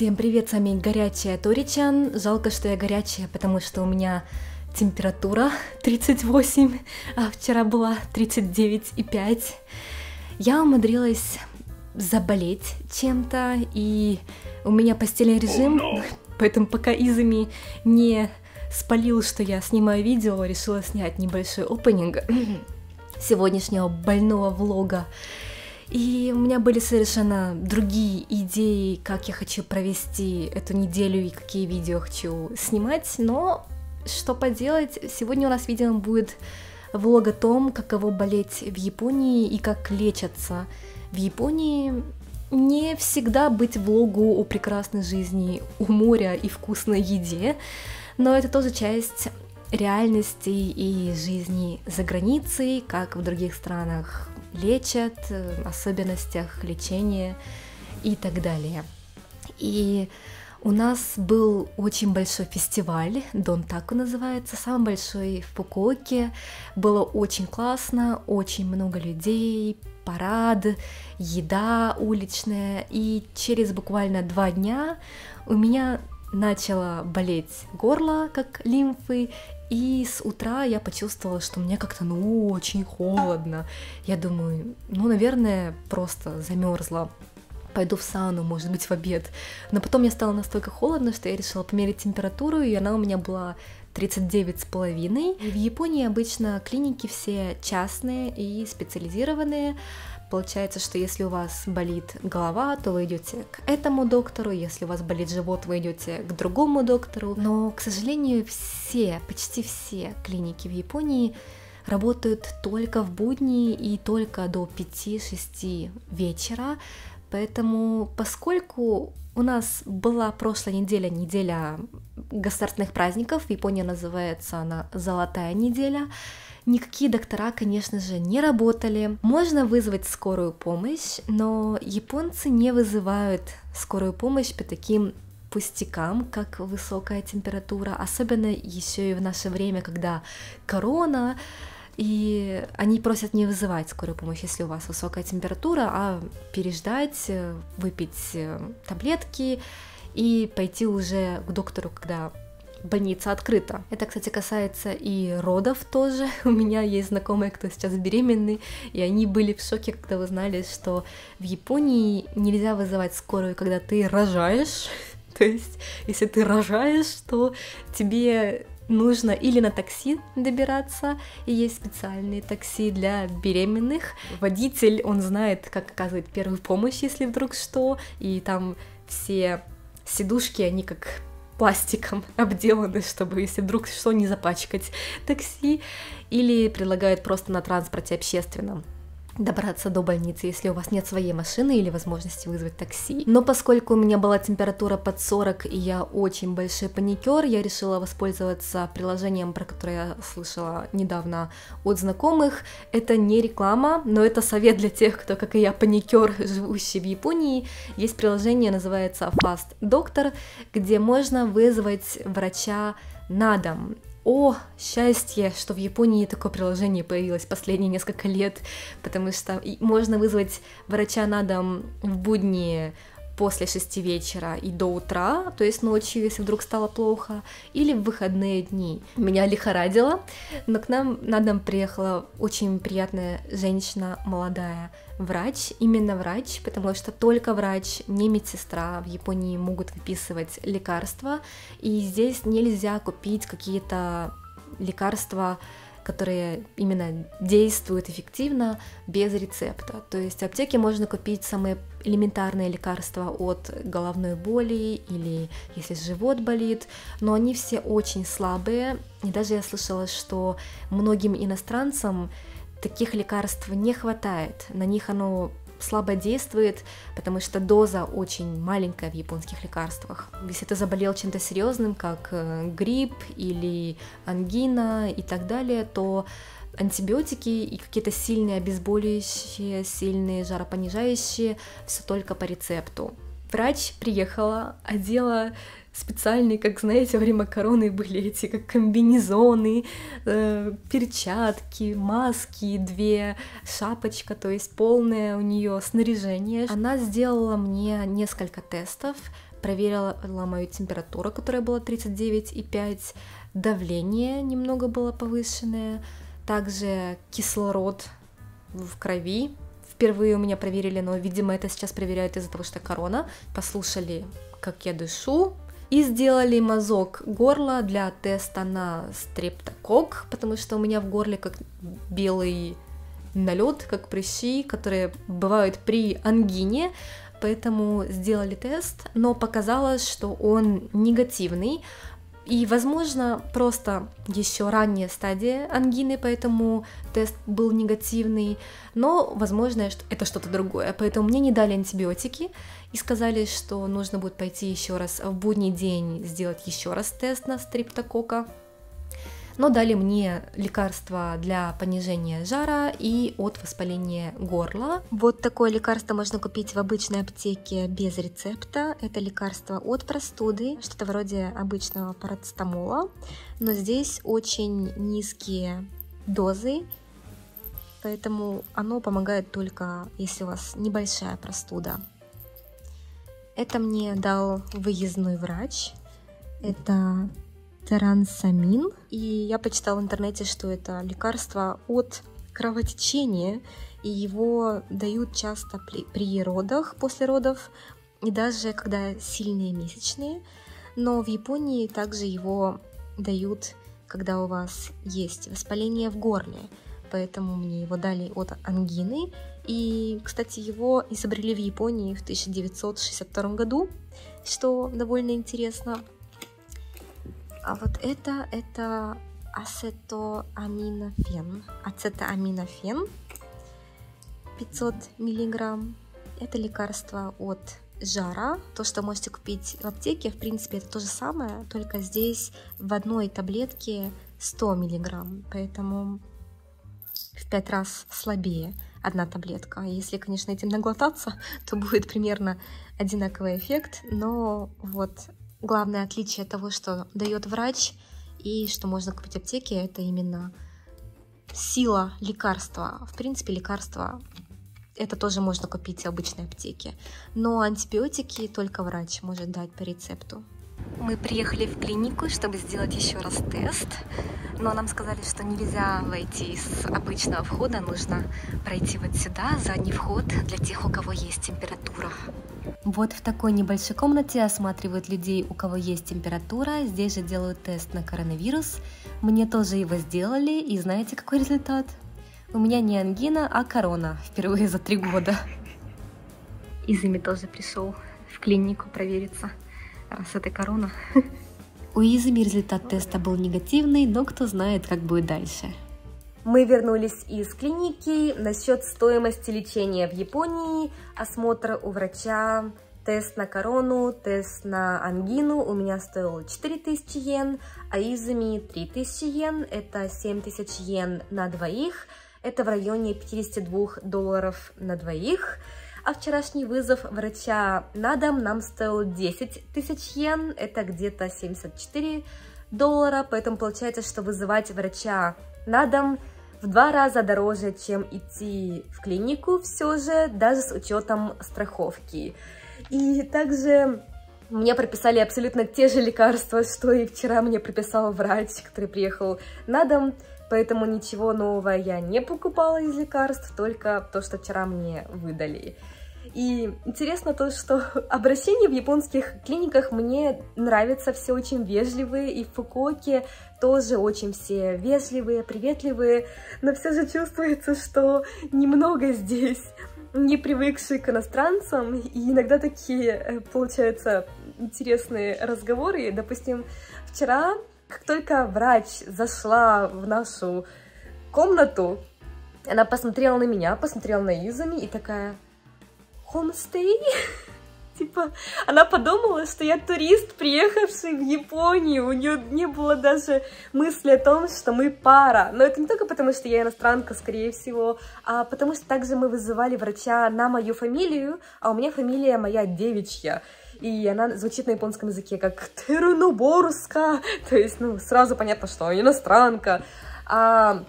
Всем привет, с вами горячая Торичан. Жалко, что я горячая, потому что у меня температура 38, а вчера была 39,5. Я умудрилась заболеть чем-то, и у меня постельный режим, oh, no. поэтому пока Изами не спалил, что я снимаю видео, решила снять небольшой опенинг сегодняшнего больного влога. И у меня были совершенно другие идеи, как я хочу провести эту неделю и какие видео хочу снимать, но что поделать, сегодня у нас видео будет влог о том, каково болеть в Японии и как лечатся в Японии. Не всегда быть влогу о прекрасной жизни у моря и вкусной еде, но это тоже часть реальности и жизни за границей, как в других странах лечат, особенностях лечения и так далее. И у нас был очень большой фестиваль, Дон Таку называется, самый большой в Фукуоке. Было очень классно, очень много людей, парад, еда уличная. И через буквально два дня у меня начало болеть горло, как лимфы, и с утра я почувствовала, что мне как-то ну очень холодно. Я думаю, ну, наверное, просто замерзла. Пойду в сауну, может быть, в обед. Но потом мне стало настолько холодно, что я решила померить температуру, и она у меня была 39 с половиной. В Японии обычно клиники все частные и специализированные, Получается, что если у вас болит голова, то вы идете к этому доктору, если у вас болит живот, вы идете к другому доктору. Но, к сожалению, все, почти все клиники в Японии работают только в будни и только до 5-6 вечера. Поэтому, поскольку у нас была прошлая неделя, неделя государственных праздников, в Японии называется она «Золотая неделя», Никакие доктора, конечно же, не работали. Можно вызвать скорую помощь, но японцы не вызывают скорую помощь по таким пустякам, как высокая температура, особенно еще и в наше время, когда корона, и они просят не вызывать скорую помощь, если у вас высокая температура, а переждать, выпить э, таблетки и пойти уже к доктору, когда больница открыта. Это, кстати, касается и родов тоже. У меня есть знакомые, кто сейчас беременный, и они были в шоке, когда узнали, что в Японии нельзя вызывать скорую, когда ты рожаешь. То есть, если ты рожаешь, то тебе нужно или на такси добираться, и есть специальные такси для беременных. Водитель, он знает, как оказывать первую помощь, если вдруг что, и там все сидушки, они как пластиком обделаны, чтобы, если вдруг что, не запачкать такси, или предлагают просто на транспорте общественном добраться до больницы, если у вас нет своей машины или возможности вызвать такси. Но поскольку у меня была температура под 40 и я очень большой паникер, я решила воспользоваться приложением, про которое я слышала недавно от знакомых. Это не реклама, но это совет для тех, кто, как и я, паникер, живущий в Японии. Есть приложение, называется Fast Doctor, где можно вызвать врача на дом. О, счастье, что в Японии такое приложение появилось последние несколько лет, потому что можно вызвать врача на дом в будни после шести вечера и до утра, то есть ночью, если вдруг стало плохо, или в выходные дни. Меня лихорадило, но к нам на дом приехала очень приятная женщина, молодая, врач, именно врач, потому что только врач, не медсестра в Японии могут выписывать лекарства, и здесь нельзя купить какие-то лекарства которые именно действуют эффективно без рецепта. То есть в аптеке можно купить самые элементарные лекарства от головной боли или если живот болит, но они все очень слабые. И даже я слышала, что многим иностранцам таких лекарств не хватает. На них оно слабо действует, потому что доза очень маленькая в японских лекарствах. Если ты заболел чем-то серьезным, как э, грипп или ангина и так далее, то антибиотики и какие-то сильные обезболивающие, сильные жаропонижающие, все только по рецепту. Врач приехала, одела специальные, как знаете, во время короны были эти как комбинезоны, э, перчатки, маски, две, шапочка, то есть полное у нее снаряжение. Она сделала мне несколько тестов, проверила мою температуру, которая была 39,5, давление немного было повышенное, также кислород в крови. Впервые у меня проверили, но, видимо, это сейчас проверяют из-за того, что корона. Послушали, как я дышу, и сделали мазок горла для теста на стрептокок, потому что у меня в горле как белый налет, как прыщи, которые бывают при ангине, поэтому сделали тест, но показалось, что он негативный, и, возможно, просто еще ранняя стадия ангины, поэтому тест был негативный, но, возможно, это что-то другое. Поэтому мне не дали антибиотики и сказали, что нужно будет пойти еще раз в будний день сделать еще раз тест на стриптокока но дали мне лекарства для понижения жара и от воспаления горла. Вот такое лекарство можно купить в обычной аптеке без рецепта. Это лекарство от простуды, что-то вроде обычного парацетамола, но здесь очень низкие дозы, поэтому оно помогает только если у вас небольшая простуда. Это мне дал выездной врач. Это трансамин. И я почитала в интернете, что это лекарство от кровотечения, и его дают часто при, родах, после родов, и даже когда сильные месячные. Но в Японии также его дают, когда у вас есть воспаление в горле. Поэтому мне его дали от ангины. И, кстати, его изобрели в Японии в 1962 году, что довольно интересно. А вот это, это ацетоаминофен. Ацетоаминофен 500 миллиграмм. Это лекарство от жара. То, что можете купить в аптеке, в принципе, это то же самое, только здесь в одной таблетке 100 миллиграмм, поэтому в пять раз слабее одна таблетка. Если, конечно, этим наглотаться, то будет примерно одинаковый эффект, но вот главное отличие того, что дает врач и что можно купить в аптеке, это именно сила лекарства. В принципе, лекарства это тоже можно купить в обычной аптеке. Но антибиотики только врач может дать по рецепту. Мы приехали в клинику, чтобы сделать еще раз тест, но нам сказали, что нельзя войти с обычного входа, нужно пройти вот сюда, задний вход, для тех, у кого есть температура. Вот в такой небольшой комнате осматривают людей, у кого есть температура. Здесь же делают тест на коронавирус. Мне тоже его сделали, и знаете, какой результат? У меня не ангина, а корона впервые за три года. Изами тоже пришел в клинику провериться раз это корона. У Изами результат теста был негативный, но кто знает, как будет дальше. Мы вернулись из клиники. Насчет стоимости лечения в Японии, осмотр у врача, тест на корону, тест на ангину. У меня стоил 4000 йен, а Изами 3000 йен, это 7000 йен на двоих, это в районе 52 долларов на двоих. А вчерашний вызов врача на дом нам стоил 10 тысяч йен, это где-то 74 доллара, поэтому получается, что вызывать врача на дом в два раза дороже, чем идти в клинику все же, даже с учетом страховки. И также мне прописали абсолютно те же лекарства, что и вчера мне прописал врач, который приехал на дом, поэтому ничего нового я не покупала из лекарств, только то, что вчера мне выдали. И интересно то, что обращения в японских клиниках мне нравятся все очень вежливые, и в Фукуоке тоже очень все вежливые, приветливые, но все же чувствуется, что немного здесь не привыкшие к иностранцам, и иногда такие, э, получаются, интересные разговоры. Допустим, вчера, как только врач зашла в нашу комнату, она посмотрела на меня, посмотрела на Юзами и такая homestay. Типа, она подумала, что я турист, приехавший в Японию. У нее не было даже мысли о том, что мы пара. Но это не только потому, что я иностранка, скорее всего, а потому что также мы вызывали врача на мою фамилию, а у меня фамилия моя девичья. И она звучит на японском языке как Терноборска. То есть, ну, сразу понятно, что иностранка. А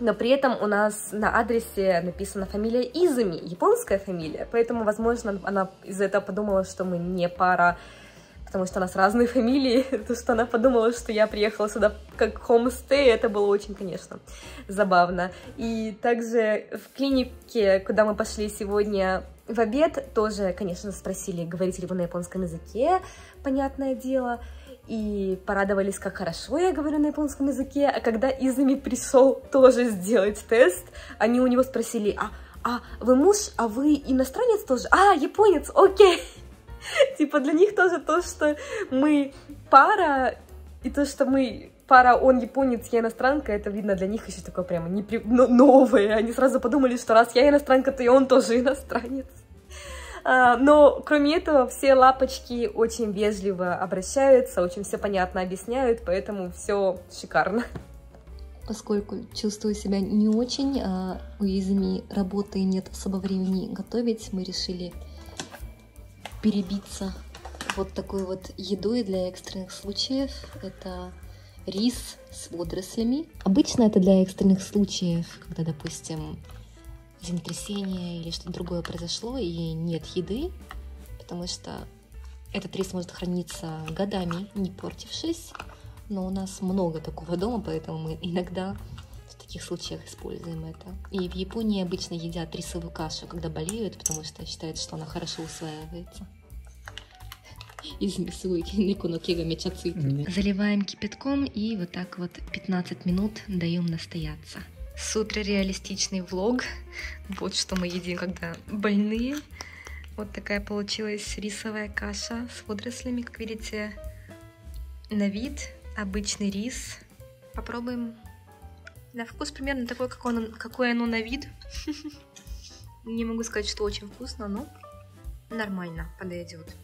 но при этом у нас на адресе написана фамилия Изуми, японская фамилия, поэтому, возможно, она из-за этого подумала, что мы не пара. потому что у нас разные фамилии, то, что она подумала, что я приехала сюда как хомстей, это было очень, конечно, забавно. И также в клинике, куда мы пошли сегодня в обед, тоже, конечно, спросили, говорите ли вы на японском языке, понятное дело, и порадовались, как хорошо я говорю на японском языке, а когда Изами пришел тоже сделать тест, они у него спросили, а, а вы муж, а вы иностранец тоже? А, японец, окей. Типа для них тоже то, что мы пара, и то, что мы пара он японец, я иностранка, это видно для них еще такое прямо не при... новое. Они сразу подумали, что раз я иностранка, то и он тоже иностранец. А, но кроме этого, все лапочки очень вежливо обращаются, очень все понятно объясняют, поэтому все шикарно. Поскольку чувствую себя не очень, а у Изми работы нет особо времени готовить, мы решили перебиться вот такой вот едой для экстренных случаев. Это рис с водорослями. Обычно это для экстренных случаев, когда, допустим, землетрясение или что-то другое произошло и нет еды, потому что этот рис может храниться годами, не портившись. Но у нас много такого дома, поэтому мы иногда в таких случаях используем это. И в Японии обычно едят рисовую кашу, когда болеют, потому что считают, что она хорошо усваивается. Заливаем кипятком и вот так вот 15 минут даем настояться супер реалистичный влог. Вот что мы едим, когда больные. Вот такая получилась рисовая каша с водорослями, как видите, на вид обычный рис. Попробуем. На вкус примерно такой, какой оно, какой оно на вид. Не могу сказать, что очень вкусно, но нормально подойдет.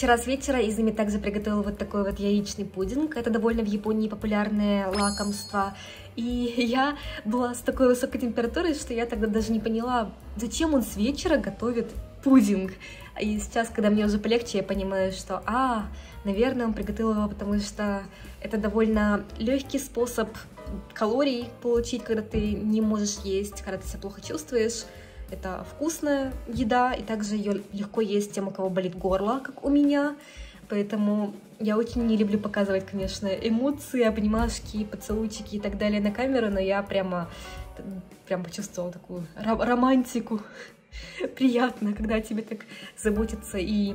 Вчера с вечера Изами также приготовила вот такой вот яичный пудинг. Это довольно в Японии популярное лакомство. И я была с такой высокой температурой, что я тогда даже не поняла, зачем он с вечера готовит пудинг. И сейчас, когда мне уже полегче, я понимаю, что, а, наверное, он приготовил его, потому что это довольно легкий способ калорий получить, когда ты не можешь есть, когда ты себя плохо чувствуешь. Это вкусная еда, и также ее легко есть тем, у кого болит горло, как у меня. Поэтому я очень не люблю показывать, конечно, эмоции, обнимашки, поцелуйчики и так далее на камеру, но я прямо, прям почувствовала такую романтику. Приятно, когда тебе так заботятся и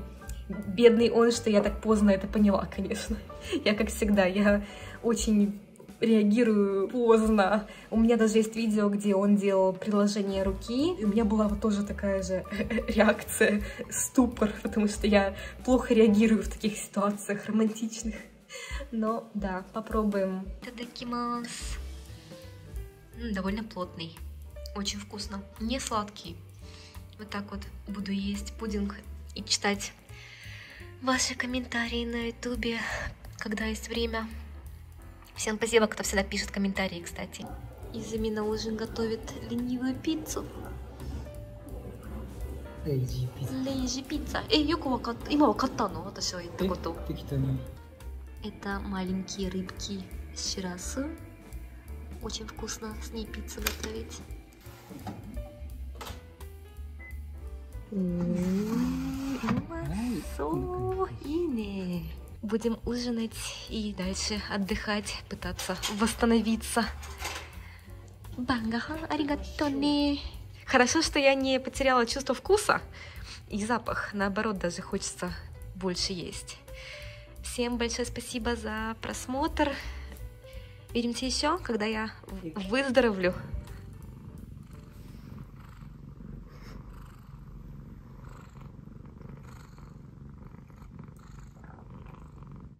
бедный он, что я так поздно это поняла, конечно. Я, как всегда, я очень реагирую поздно. У меня даже есть видео, где он делал приложение руки, и у меня была вот тоже такая же реакция, ступор, потому что я плохо реагирую в таких ситуациях романтичных. Но да, попробуем. Тадакимас. Довольно плотный, очень вкусно, не сладкий. Вот так вот буду есть пудинг и читать ваши комментарии на ютубе, когда есть время. Всем спасибо, кто всегда пишет комментарии, кстати. Изами на ужин готовит ленивую пиццу. Лейджи пицца. Лейджи пицца. Э, よくわかっ今わかったの私は言ったこと。適当に。 Это маленькие рыбки ширасы. Очень вкусно с ней пиццу готовить. О, и не. Будем ужинать и дальше отдыхать, пытаться восстановиться. Бангаха, аригато не. Хорошо, что я не потеряла чувство вкуса и запах. Наоборот, даже хочется больше есть. Всем большое спасибо за просмотр. Видимся еще, когда я выздоровлю.